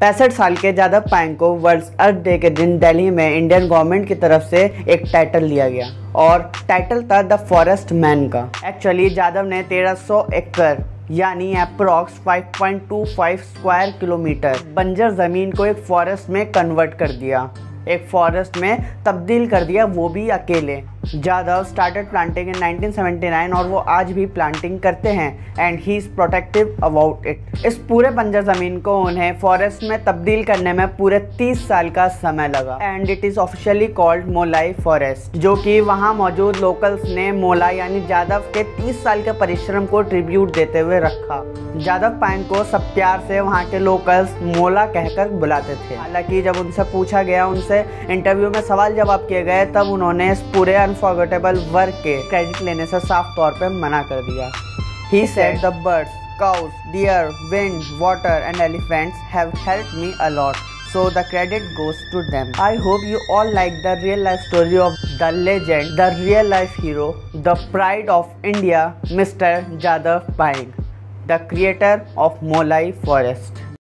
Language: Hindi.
पैंसठ साल के जादव पायंग को वर्ल्ड अर्थ डे के दिन दिल्ली में इंडियन गवर्नमेंट की तरफ़ से एक टाइटल दिया गया और टाइटल था द फॉरेस्ट मैन का। एक्चुअली जादव ने 1300 एकड़, यानी अप्रोक्स 5.25 स्क्वायर किलोमीटर बंजर ज़मीन को एक फॉरेस्ट में कन्वर्ट कर दिया। एक फॉरेस्ट में तब्दील कर दिया, वो भी अकेले। जादव स्टार्टेड प्लांटिंग इन 1979 और वो आज भी प्लांटिंग करते हैं and he is protective about it इस पूरे बंजर ज़मीन को उन्हें फॉरेस्ट में तब्दील करने में पूरे 30 साल का समय लगा। And it is officially called Molai forest जो कि वहाँ मौजूद लोकल्स ने मोला यानी जादव के 30 साल के परिश्रम को ट्रिब्यूट देते हुए रखा। जादव पाइन को सब प्यार से वहाँ के लोकल्स मोला कहकर बुलाते थे। हालाँकि जब उनसे पूछा गया, उनसे इंटरव्यू में सवाल जवाब किए गए, तब उन्होंने इस पूरे अनफॉर्गेटेबल वर्क के क्रेडिट लेने से साफ़ तौर पे मना कर दिया he said the birds cows, deer, wind, water and elephants have helped me a lot. So the credit goes to them. I hope you all like the real life story of the legend, the real life hero, the pride of India, Mr. Jadav Paing, the creator of Molai Forest.